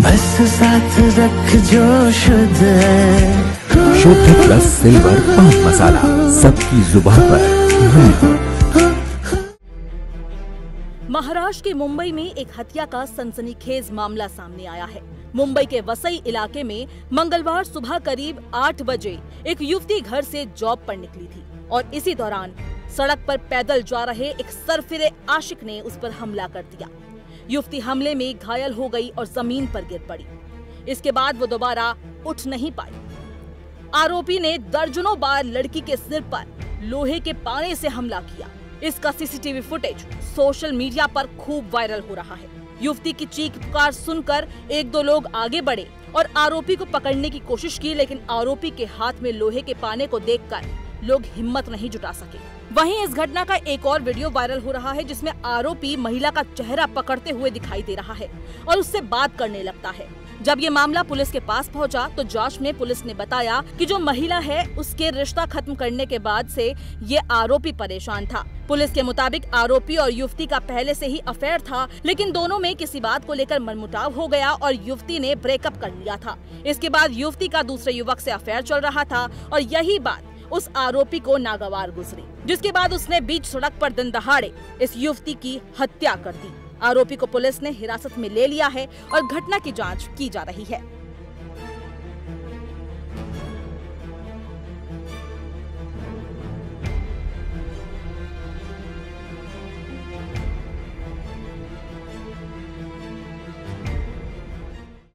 बस साथ रख जो शुद्ध है। शुद्ध प्लस सिल्वर पान मसाला सबकी ज़ुबान पर। महाराष्ट्र के मुंबई में एक हत्या का सनसनीखेज मामला सामने आया है। मुंबई के वसई इलाके में मंगलवार सुबह करीब आठ बजे एक युवती घर से जॉब पर निकली थी और इसी दौरान सड़क पर पैदल जा रहे एक सरफिरे आशिक ने उस पर हमला कर दिया। युवती हमले में घायल हो गई और ज़मीन पर गिर पड़ी। इसके बाद वो दोबारा उठ नहीं पाई। आरोपी ने दर्जनों बार लड़की के सिर पर लोहे के पाने से हमला किया। इसका सीसीटीवी फुटेज सोशल मीडिया पर खूब वायरल हो रहा है। युवती की चीख पुकार सुनकर एक दो लोग आगे बढ़े और आरोपी को पकड़ने की कोशिश की, लेकिन आरोपी के हाथ में लोहे के पाने को देखकर लोग हिम्मत नहीं जुटा सके। वहीं इस घटना का एक और वीडियो वायरल हो रहा है, जिसमें आरोपी महिला का चेहरा पकड़ते हुए दिखाई दे रहा है और उससे बात करने लगता है। जब ये मामला पुलिस के पास पहुँचा तो जाँच में पुलिस ने बताया कि जो महिला है, उसके रिश्ता खत्म करने के बाद से ये आरोपी परेशान था। पुलिस के मुताबिक आरोपी और युवती का पहले से ही अफेयर था, लेकिन दोनों में किसी बात को लेकर मनमुटाव हो गया और युवती ने ब्रेकअप कर लिया था। इसके बाद युवती का दूसरे युवक से अफेयर चल रहा था और यही बात उस आरोपी को नागवार गुजरी, जिसके बाद उसने बीच सड़क पर दिन दहाड़े इस युवती की हत्या कर दी। आरोपी को पुलिस ने हिरासत में ले लिया है और घटना की जाँच की जा रही है।